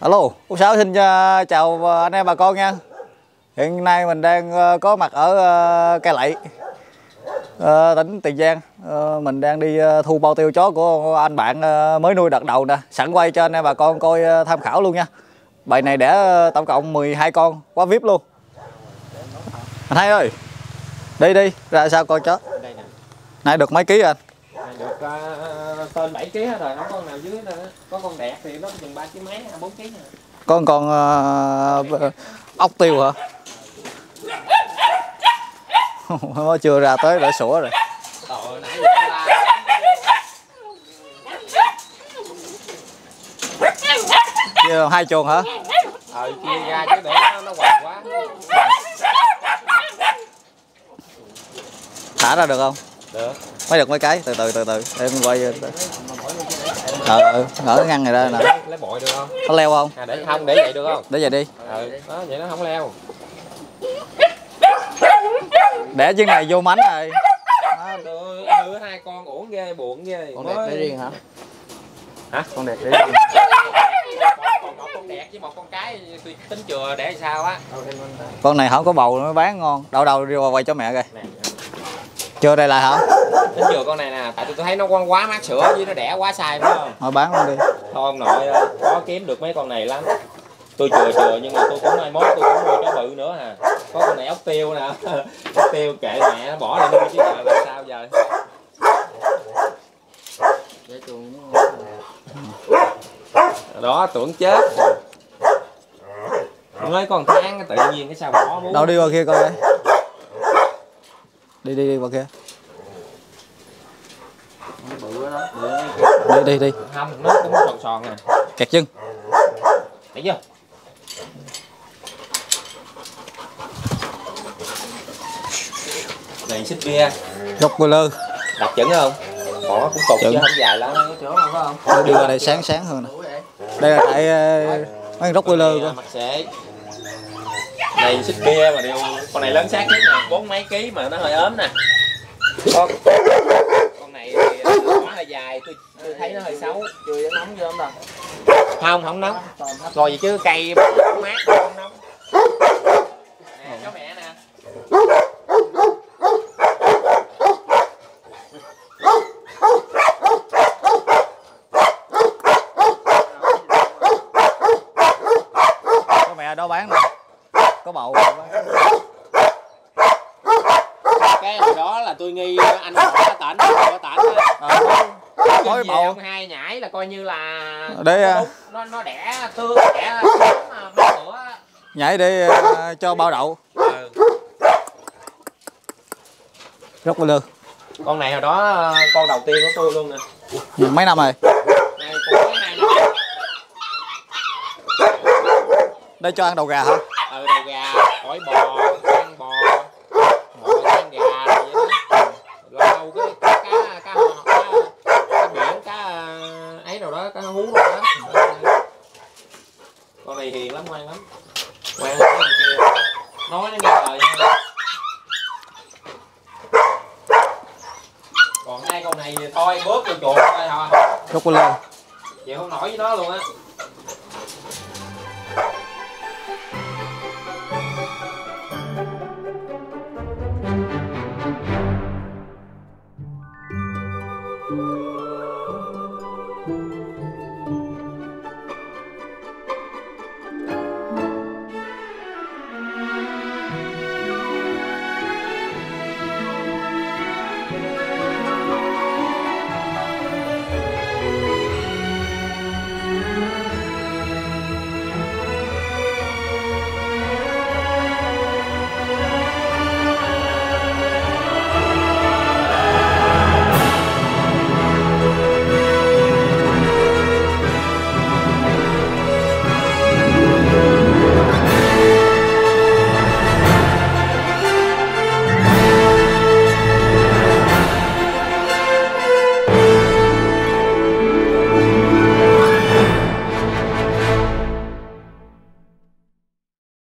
Alo, Úc Sáu xin à, chào à, anh em bà con nha. Hiện nay mình đang à, có mặt ở Cai Cây Lậy, tỉnh Tiền Giang. Mình đang đi thu bao tiêu chó của anh bạn mới nuôi đợt đầu nè. Sẵn quay cho anh em bà con coi tham khảo luôn nha. Bài này đẻ tổng cộng 12 con, quá vip luôn. Anh Hai ơi, đi đi, ra sao coi chó. Này được mấy ký anh? Được uh, tên 7 kg hết rồi không có con nào dưới nữa. có con đẹp thì nó chừng ba kg mấy bốn kg Con con ờ, ốc tiêu hả? Nó chưa ra tới đã sủa rồi. Trời nãy giờ hai chuồng hả? ờ chia ra chứ để nó nó quá Thả ra được không? Được Mới được mấy cái, từ từ từ từ, em quay ờ ừ, ngỡ cái ngăn này ra nè, lấy, bội được không? Nó leo không? à để không để vậy được không? Để về đi. ừ đó vậy nó không leo. Để chân này vô mánh rồi. Đưa, đưa hai con uổng ghê buồn ghê. Con Mới- đẹp để riêng hả? Hả? Con đẹp để riêng. Một con đẹp với một con cái tôi tính chừa để sao á Con này không có bầu nó bán ngon. Đậu đầu đi qua quay cho mẹ coi. Chưa đây là hả? tính chừa con này nè tại tôi thấy nó quá, quá mát sữa với nó đẻ quá sai phải không? Thôi bán luôn đi. thôi ông nội khó kiếm được mấy con này lắm. Tôi chừa chừa nhưng mà tôi cũng mai mốt tôi cũng mua chó bự nữa à. Có con này ốc tiêu nè. Ốc tiêu kệ mẹ nó bỏ lại nuôi chứ giờ làm sao giờ? Đó tưởng chết. Mới còn tháng tự nhiên cái sao bỏ bú. Đâu đi qua kia coi. đây. Đi đi đi qua kia. Đi đi đi. nó cũng sòn sòn nè Kẹt chân. thấy chưa này xích bia quê lơ. đặt chuẩn không bỏ cũng cục chứ không dài lắm chỗ không Đi qua đây sáng sáng hơn nè. Đây là tại ờ, mấy gốc quê lơ Con này, xích bia mà đều con này lớn xác nhất nè bốn mấy ký mà nó hơi ốm nè. Con con này thì ờ, nó hơi dài tôi, tôi thấy nó hơi xấu chưa dám nóng chưa lắm đâu. Không không nóng. Rồi vậy chứ cây mát không nóng. Nè cháu mẹ nè. Có mẹ đó bán nè. Có bầu. cái hồi đó là tôi nghi anh bỏ tỉnh bỏ tỉnh Ờ, có Có bầu. ông hai nhảy là coi như là Để, à, nó nó đẻ tương đẻ mất sữa nhảy để ờ, cho bao đậu. ừ. Gốc quê lơ. con này hồi đó ờ, con đầu tiên của tôi luôn nè Mấy năm rồi. năm Đây cho ăn đầu gà hả? Ổi bò ăn bò. Bò ăn gà rồi vậy đó lâu lâu cái cá cá cá hò cá, cá biển cá ờ, ấy đâu đó cá hú rồi đó. Con này hiền lắm ngoan lắm. Ngoan cái kia nói nó nghe lời nha. Còn hai con này thì thôi bớt vô chuột thôi hả? Gốc quê lơ. chịu không nổi với nó luôn á Música